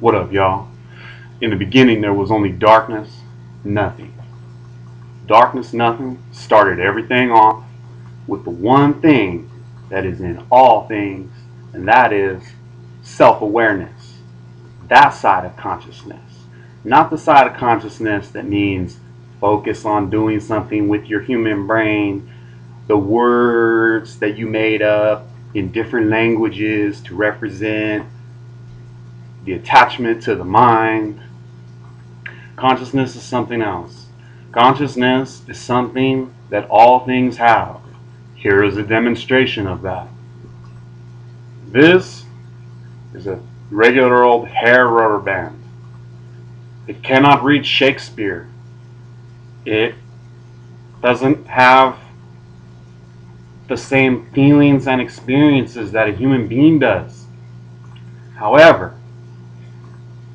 What up, y'all? In the beginning, there was only darkness, nothing. Darkness, nothing started everything off with the one thing that is in all things, and that is self awareness. That side of consciousness. Not the side of consciousness that means focus on doing something with your human brain, the words that you made up in different languages to represent the attachment to the mind. Consciousness is something else. Consciousness is something that all things have. Here is a demonstration of that. This is a regular old hair rubber band. It cannot read Shakespeare. It doesn't have the same feelings and experiences that a human being does. However,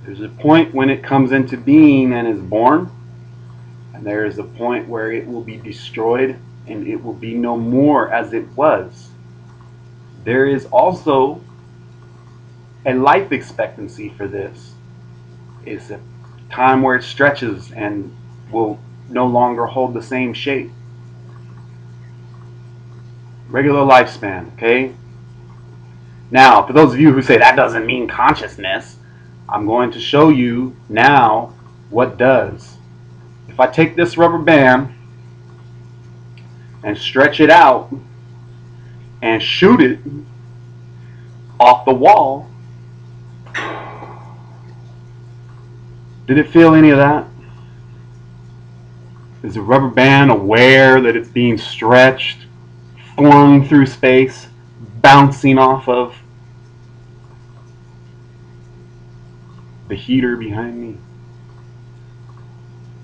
there's a point when it comes into being and is born, and there is a point where it will be destroyed and it will be no more as it was. There is also a life expectancy for this. It's a time where it stretches and will no longer hold the same shape. Regular lifespan, okay? Now, for those of you who say that doesn't mean consciousness, I'm going to show you now what does. If I take this rubber band and stretch it out and shoot it off the wall, did it feel any of that? Is the rubber band aware that it's being stretched, flung through space, bouncing off of the heater behind me?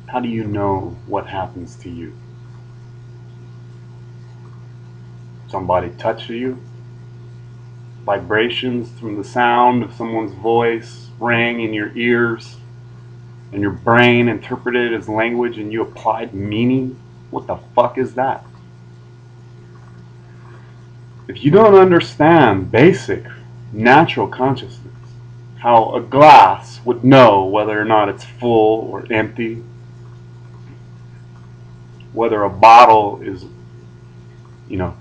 How do you know what happens to you? Somebody touch you? Vibrations from the sound of someone's voice rang in your ears, and your brain interpreted it as language and you applied meaning? What the fuck is that? If you don't understand basic natural consciousness, how a glass would know whether or not it's full or empty, whether a bottle is, you know,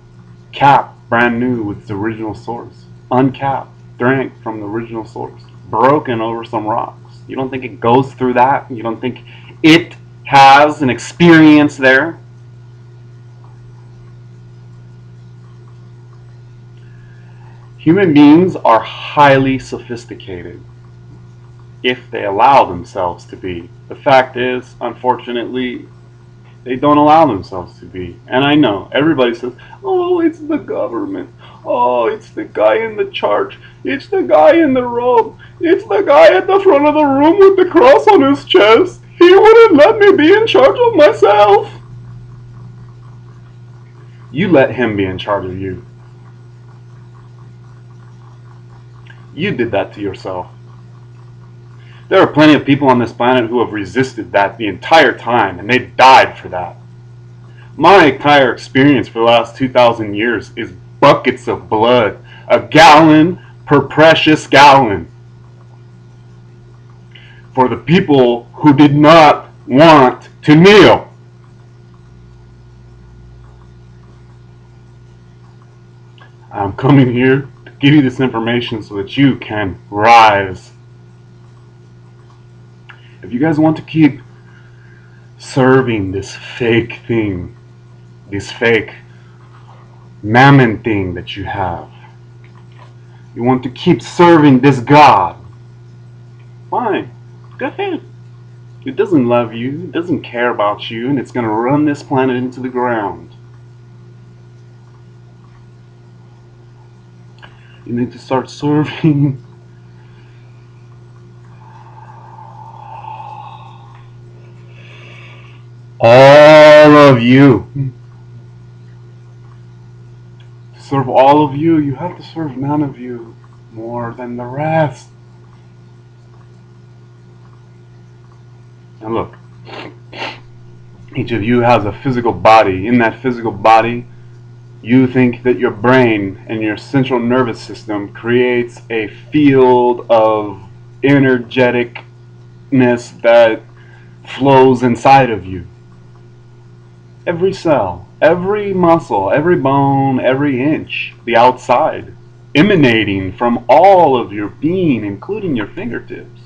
capped brand new with its original source, uncapped, drank from the original source, broken over some rocks. You don't think it goes through that? You don't think it has an experience there? Human beings are highly sophisticated if they allow themselves to be. The fact is, unfortunately, they don't allow themselves to be. And I know, everybody says, oh, it's the government. Oh, it's the guy in the church. It's the guy in the robe. It's the guy at the front of the room with the cross on his chest. He wouldn't let me be in charge of myself. You let him be in charge of you. You did that to yourself. There are plenty of people on this planet who have resisted that the entire time, and they died for that. My entire experience for the last 2,000 years is buckets of blood, a gallon per precious gallon. For the people who did not want to kneel. I'm coming here give you this information so that you can rise. If you guys want to keep serving this fake thing, this fake mammon thing that you have, you want to keep serving this God, fine, go ahead. It doesn't love you, it doesn't care about you, and it's going to run this planet into the ground. You need to start serving all of you. To serve all of you, you have to serve none of you more than the rest. Now look, each of you has a physical body. In that physical body, you think that your brain and your central nervous system creates a field of energeticness that flows inside of you. Every cell, every muscle, every bone, every inch, the outside, emanating from all of your being, including your fingertips.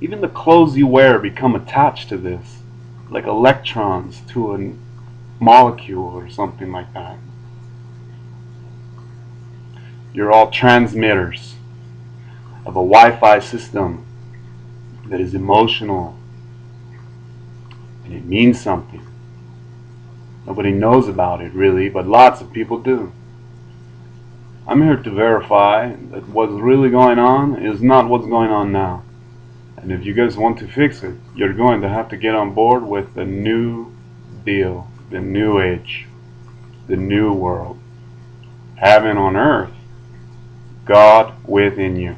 Even the clothes you wear become attached to this, like electrons to a molecule or something like that. You're all transmitters of a Wi-Fi system that is emotional and it means something. Nobody knows about it really, but lots of people do. I'm here to verify that what's really going on is not what's going on now. And if you guys want to fix it, you're going to have to get on board with the new deal, the new age, the new world. Heaven on earth, God within you.